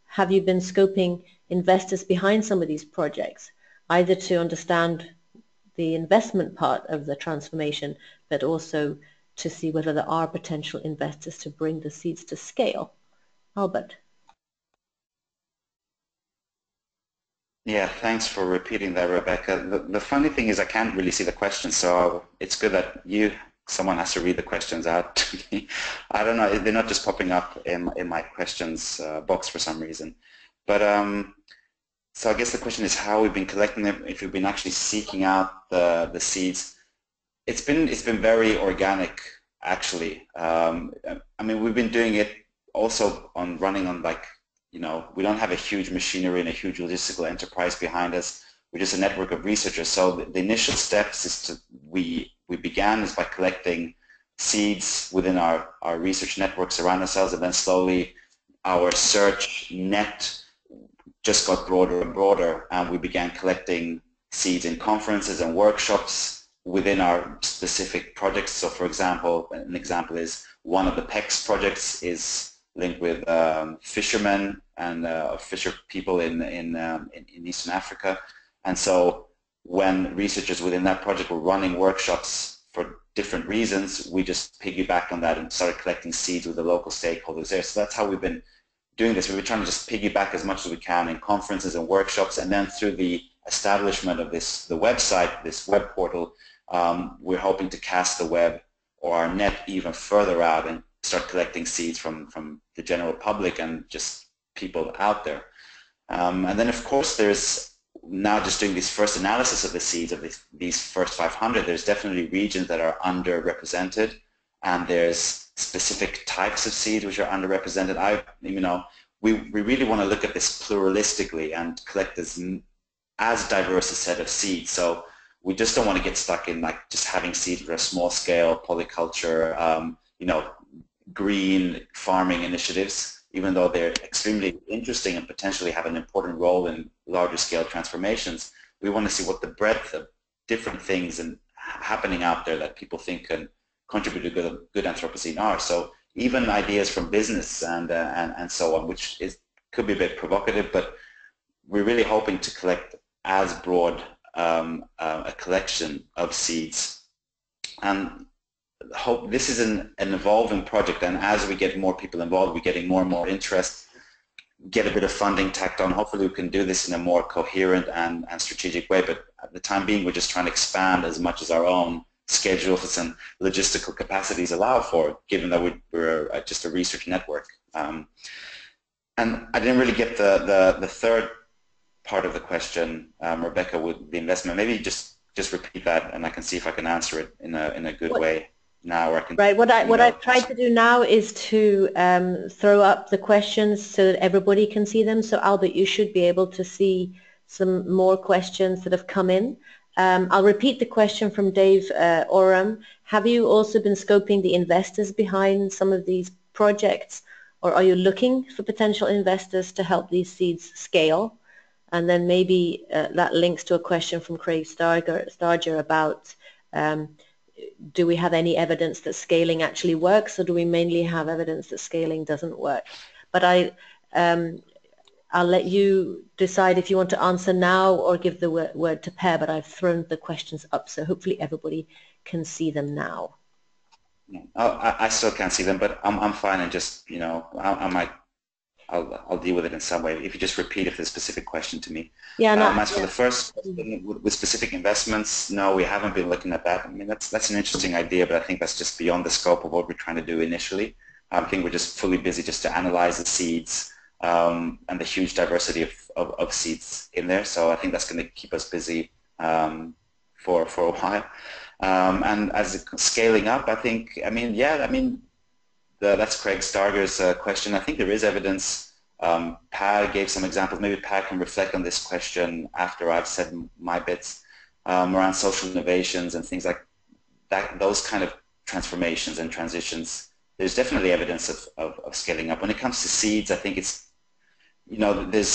have you been scoping investors behind some of these projects, either to understand the investment part of the transformation, but also to see whether there are potential investors to bring the seeds to scale. Albert. Yeah, thanks for repeating that, Rebecca. The, the funny thing is I can't really see the questions, so it's good that you, someone has to read the questions out to me. I don't know, they're not just popping up in, in my questions uh, box for some reason. But um, so I guess the question is how we've been collecting them, if we've been actually seeking out the, the seeds it's been it's been very organic actually. Um, I mean, we've been doing it also on running on like you know we don't have a huge machinery and a huge logistical enterprise behind us. We're just a network of researchers. So the, the initial steps is to we we began is by collecting seeds within our, our research networks around ourselves and then slowly our search net just got broader and broader and we began collecting seeds in conferences and workshops within our specific projects. So for example, an example is one of the PECS projects is linked with um, fishermen and uh, fisher people in, in, um, in, in, Eastern Africa. And so when researchers within that project were running workshops for different reasons, we just piggybacked on that and started collecting seeds with the local stakeholders there. So that's how we've been doing this. We've been trying to just piggyback as much as we can in conferences and workshops and then through the establishment of this, the website, this web portal, um, we're hoping to cast the web or our net even further out and start collecting seeds from, from the general public and just people out there. Um, and then of course there's now just doing this first analysis of the seeds of these, these first 500, there's definitely regions that are underrepresented and there's specific types of seeds which are underrepresented. I, you know, we, we really want to look at this pluralistically and collect as, as diverse a set of seeds. So we just don't want to get stuck in like just having seed for a small scale polyculture, um, you know, green farming initiatives, even though they're extremely interesting and potentially have an important role in larger scale transformations. We want to see what the breadth of different things and happening out there that people think can contribute to good, good Anthropocene are. So even ideas from business and, uh, and, and so on, which is, could be a bit provocative, but we're really hoping to collect as broad um, uh, a collection of seeds. And hope this is an, an evolving project and as we get more people involved, we're getting more and more interest, get a bit of funding tacked on. Hopefully we can do this in a more coherent and, and strategic way, but at the time being we're just trying to expand as much as our own schedules and logistical capacities allow for, given that we're just a research network. Um, and I didn't really get the, the, the third part of the question, um, Rebecca, with the investment. Maybe just just repeat that, and I can see if I can answer it in a in a good what, way now. Or I can right. What I what I've tried to do now is to um, throw up the questions so that everybody can see them. So Albert, you should be able to see some more questions that have come in. Um, I'll repeat the question from Dave uh, Oram. Have you also been scoping the investors behind some of these projects, or are you looking for potential investors to help these seeds scale? And then maybe uh, that links to a question from Craig Starger, Starger about um, do we have any evidence that scaling actually works or do we mainly have evidence that scaling doesn't work? But I, um, I'll let you decide if you want to answer now or give the word, word to Per, but I've thrown the questions up so hopefully everybody can see them now. I, I still can't see them, but I'm, I'm fine and just, you know, I, I might I'll, I'll deal with it in some way. If you just repeat if there's a specific question to me. Yeah. No, um, as for the first with specific investments, no, we haven't been looking at that. I mean, that's that's an interesting idea, but I think that's just beyond the scope of what we're trying to do initially. I think we're just fully busy just to analyze the seeds um, and the huge diversity of, of, of, seeds in there. So I think that's going to keep us busy um, for for a while. Um, and as scaling up, I think, I mean, yeah, I mean, the, that's Craig Starger's uh, question. I think there is evidence Um, Per gave some examples. Maybe Per can reflect on this question after I've said my bits um, around social innovations and things like that. Those kind of transformations and transitions. There's definitely evidence of, of, of scaling up. When it comes to seeds, I think it's you know there's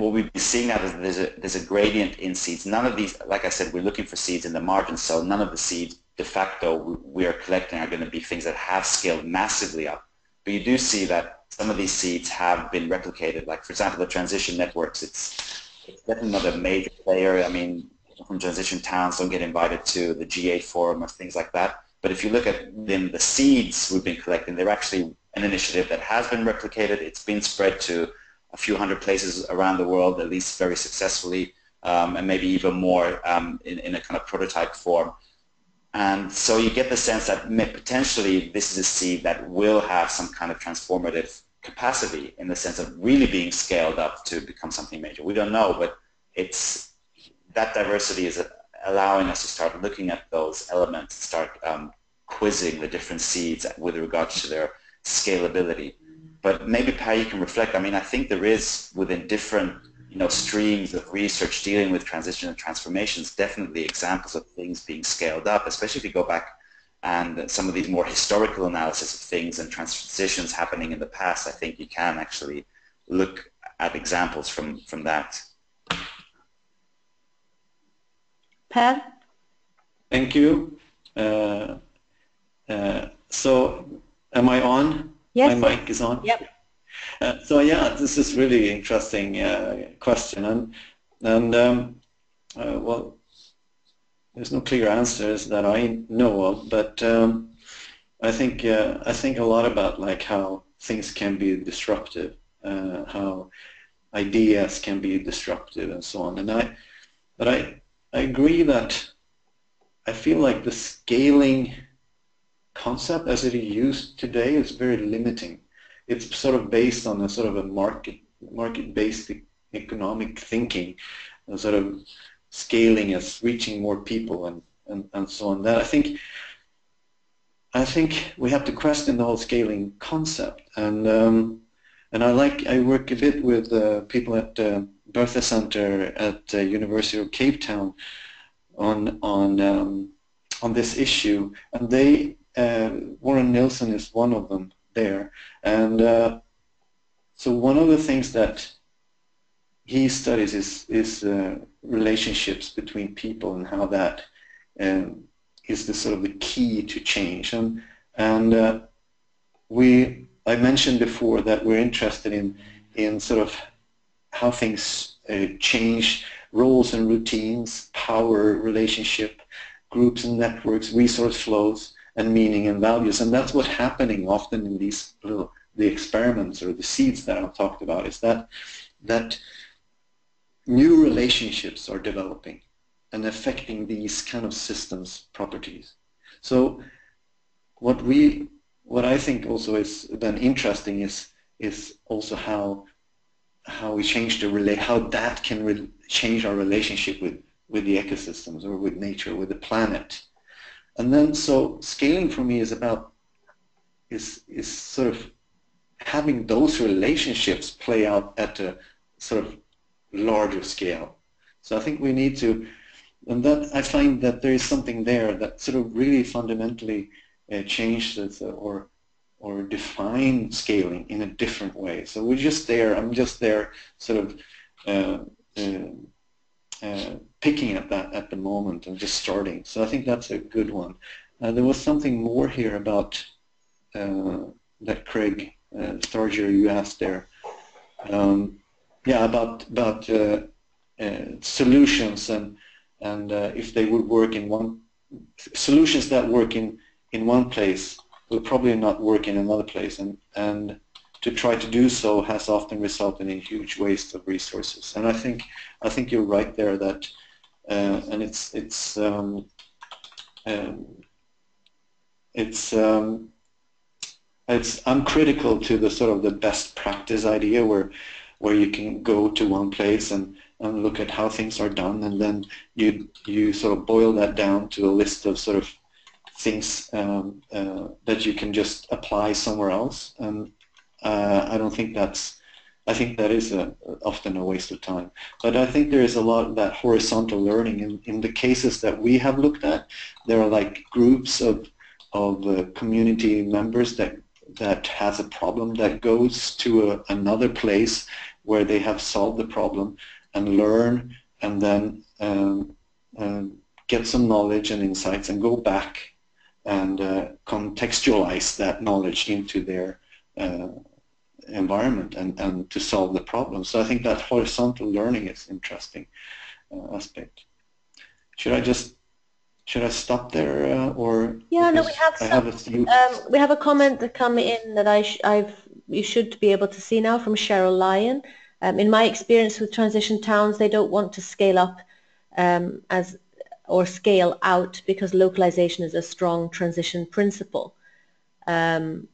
what we've been seeing now is there's a there's a gradient in seeds. None of these, like I said, we're looking for seeds in the margins. So none of the seeds de facto we are collecting are going to be things that have scaled massively up. But you do see that some of these seeds have been replicated. Like for example, the transition networks, it's, definitely not a major player. I mean, from transition towns don't get invited to the G8 forum or things like that. But if you look at then the seeds we've been collecting, they're actually an initiative that has been replicated. It's been spread to a few hundred places around the world, at least very successfully, um, and maybe even more um, in, in a kind of prototype form. And so you get the sense that potentially this is a seed that will have some kind of transformative capacity in the sense of really being scaled up to become something major. We don't know, but it's that diversity is allowing us to start looking at those elements, start um, quizzing the different seeds with regards to their scalability. But maybe Per, you can reflect. I mean, I think there is within different you know, streams of research dealing with transition and transformations, definitely examples of things being scaled up, especially if you go back and some of these more historical analysis of things and transitions happening in the past, I think you can actually look at examples from, from that. Per? Thank you. Uh, uh, so am I on? Yes. My mic is on? Yep. Uh, so yeah, this is really interesting uh, question, and and um, uh, well, there's no clear answers that I know of, but um, I think uh, I think a lot about like how things can be disruptive, uh, how ideas can be disruptive, and so on. And I, but I I agree that I feel like the scaling concept as it is used today is very limiting it's sort of based on a sort of a market market-based economic thinking, sort of scaling as reaching more people and, and, and so on. That I think I think we have to question the whole scaling concept. And um, and I like I work a bit with uh, people at uh, Bertha Center at uh, University of Cape Town on on um, on this issue, and they uh, Warren Nilsson is one of them there. And uh, so one of the things that he studies is, is uh, relationships between people and how that um, is the sort of the key to change. And, and uh, we, I mentioned before that we're interested in, in sort of how things uh, change roles and routines, power, relationship, groups and networks, resource flows, and meaning and values. And that's what's happening often in these little, the experiments or the seeds that I've talked about is that, that new relationships are developing and affecting these kind of systems properties. So what we, what I think also is then interesting is, is also how, how we change the relate, how that can change our relationship with, with the ecosystems or with nature, with the planet. And then so scaling for me is about is is sort of having those relationships play out at a sort of larger scale. So I think we need to, and that I find that there is something there that sort of really fundamentally uh, changes or or define scaling in a different way. So we're just there. I'm just there, sort of. Uh, uh, uh, picking at that at the moment and just starting. So I think that's a good one. Uh, there was something more here about uh, that Craig uh, Starger you asked there. Um, yeah, about about uh, uh, solutions and and if they would work in one solutions that work in in one place will probably not work in another place and and to try to do so has often resulted in huge waste of resources. And I think I think you're right there that, uh, and it's it's um, um, it's um, it's uncritical to the sort of the best practice idea where where you can go to one place and, and look at how things are done and then you you sort of boil that down to a list of sort of things um, uh, that you can just apply somewhere else. And uh, I don't think that's I think that is a, often a waste of time. But I think there is a lot of that horizontal learning. In, in the cases that we have looked at, there are like groups of, of uh, community members that, that has a problem that goes to a, another place where they have solved the problem and learn and then um, um, get some knowledge and insights and go back and uh, contextualize that knowledge into their uh, environment and, and to solve the problem. So I think that horizontal learning is interesting uh, aspect. Should I just should I stop there uh, or yeah no we have some, have um, we have a comment that come in that I I've you should be able to see now from Cheryl Lyon. Um, in my experience with transition towns, they don't want to scale up um, as or scale out because localization is a strong transition principle. Um,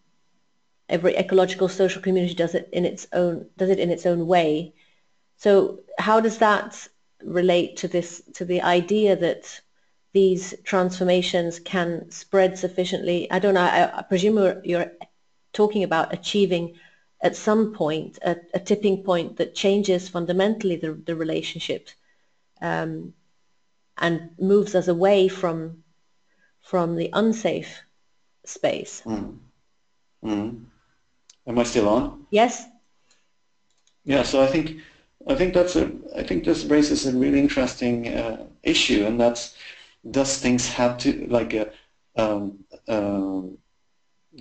every ecological social community does it in its own does it in its own way. So how does that relate to this to the idea that these transformations can spread sufficiently? I don't know. I, I presume you're, you're, talking about achieving at some point a, a tipping point that changes fundamentally the, the relationship um, and moves us away from from the unsafe space. Mm. Mm. Am I still on? Yes. Yeah. So I think I think that's a I think this raises a really interesting uh, issue, and that's does things have to like a um, um,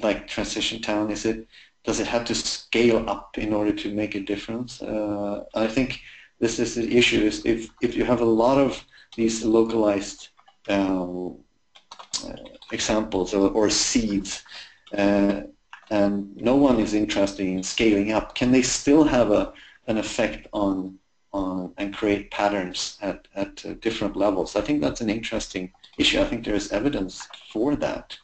like transition town? Is it does it have to scale up in order to make a difference? Uh, I think this is the issue. Is if if you have a lot of these localized um, uh, examples or, or seeds, uh, and no one is interested in scaling up, can they still have a, an effect on, on and create patterns at, at uh, different levels? I think that's an interesting issue. I think there is evidence for that.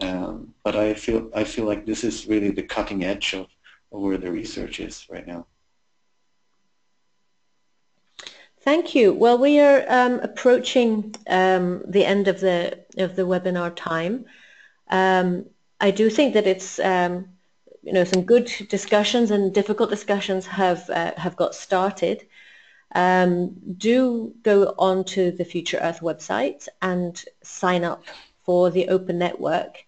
Um, but I feel, I feel like this is really the cutting edge of, of where the research is right now. Thank you. Well, we are um, approaching um, the end of the of the webinar time. Um, I do think that it's um, you know some good discussions and difficult discussions have uh, have got started. Um, do go on to the Future Earth website and sign up for the Open Network.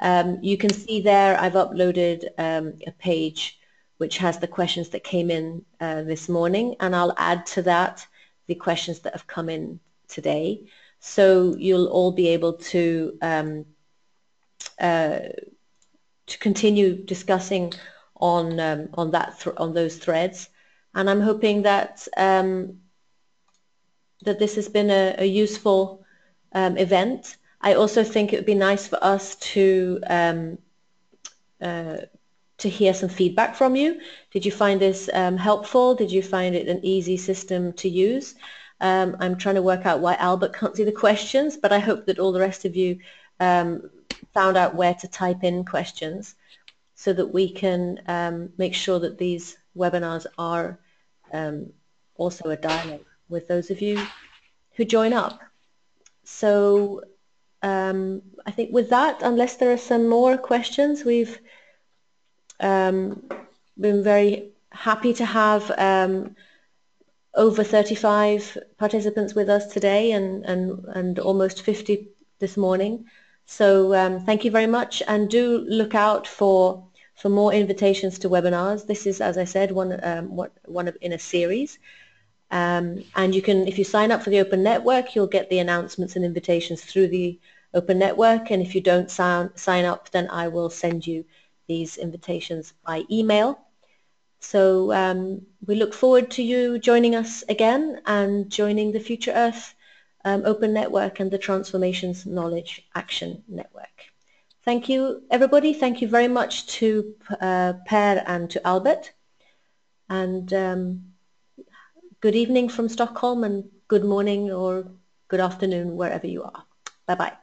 Um, you can see there I've uploaded a page which has the questions that came in uh, this morning, and I'll add to that the questions that have come in today. So you'll all be able to um, to continue discussing on um, on that on those threads, and I'm hoping that um, that this has been a, a useful um, event. I also think it would be nice for us to um, uh, to hear some feedback from you. Did you find this um, helpful? Did you find it an easy system to use? Um, I'm trying to work out why Albert can't see the questions, but I hope that all the rest of you um, found out where to type in questions so that we can um, make sure that these webinars are um, also a dialogue with those of you who join up. So um, I think with that, unless there are some more questions, we've um, been very happy to have um, over 35 participants with us today and, and, and almost 50 this morning. So um, thank you very much and do look out for for more invitations to webinars. This is, as I said, one, um, one of, in a series. Um, and you can, if you sign up for the Open Network, you'll get the announcements and invitations through the Open Network. And if you don't sign, sign up, then I will send you these invitations by email. So um, we look forward to you joining us again and joining the Future Earth um, Open Network and the Transformations Knowledge Action Network. Thank you, everybody. Thank you very much to uh, Per and to Albert. And um, good evening from Stockholm and good morning or good afternoon wherever you are. Bye-bye.